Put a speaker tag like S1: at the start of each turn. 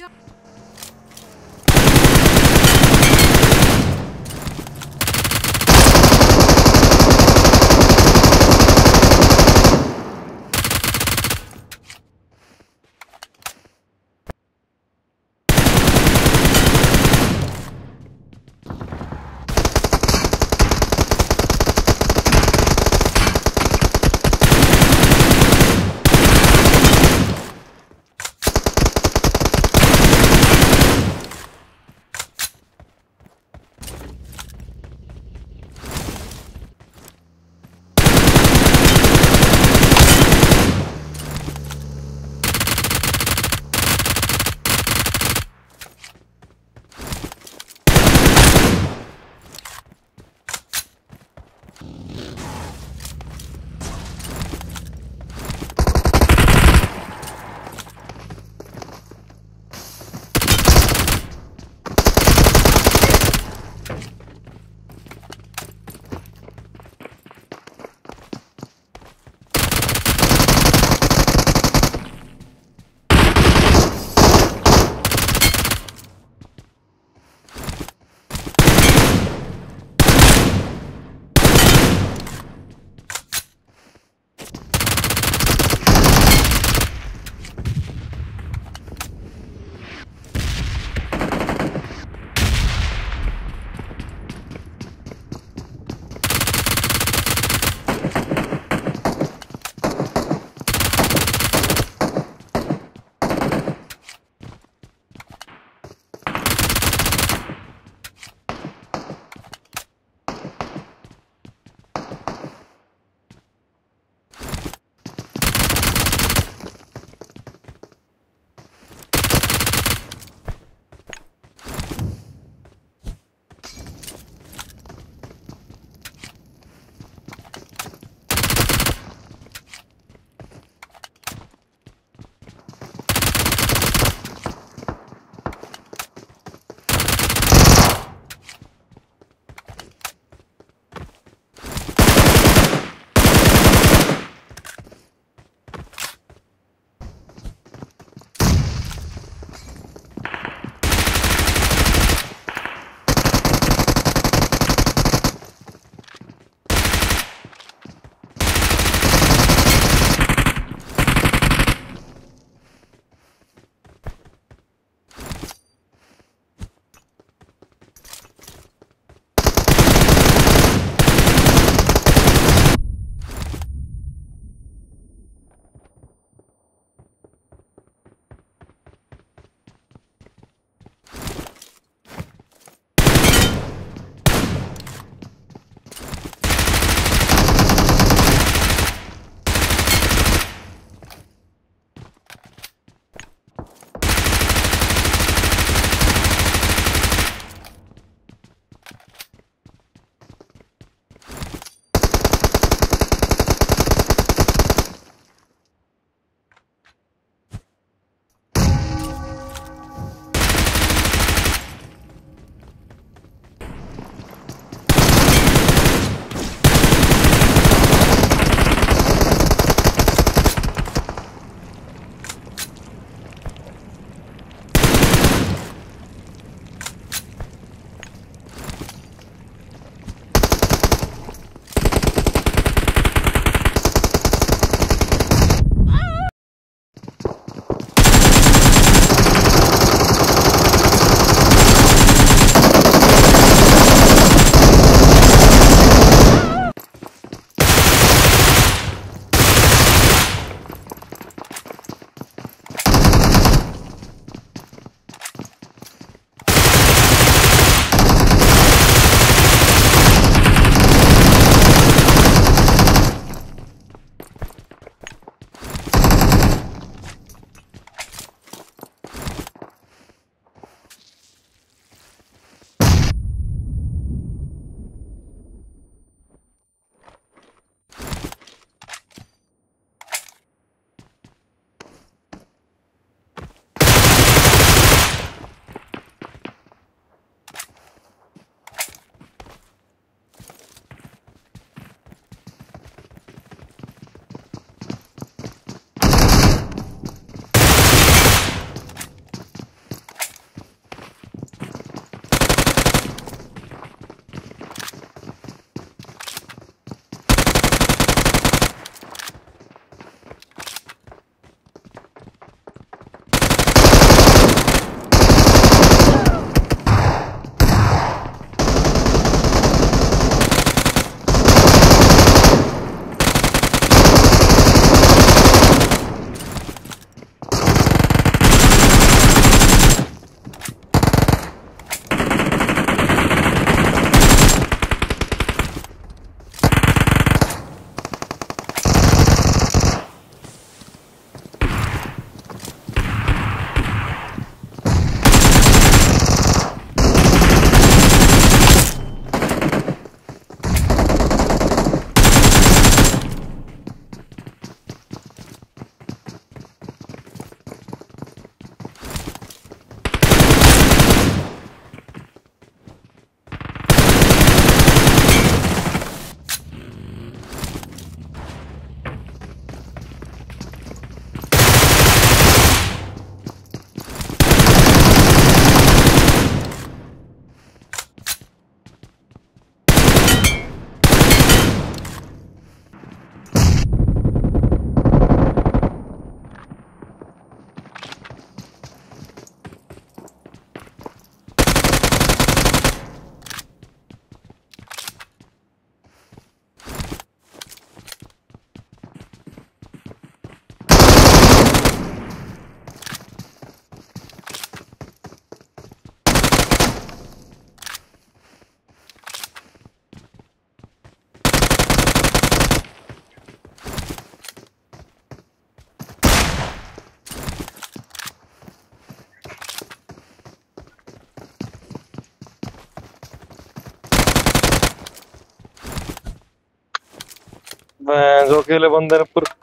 S1: Hoca... मैं जो अकेले बंदे ने पूरा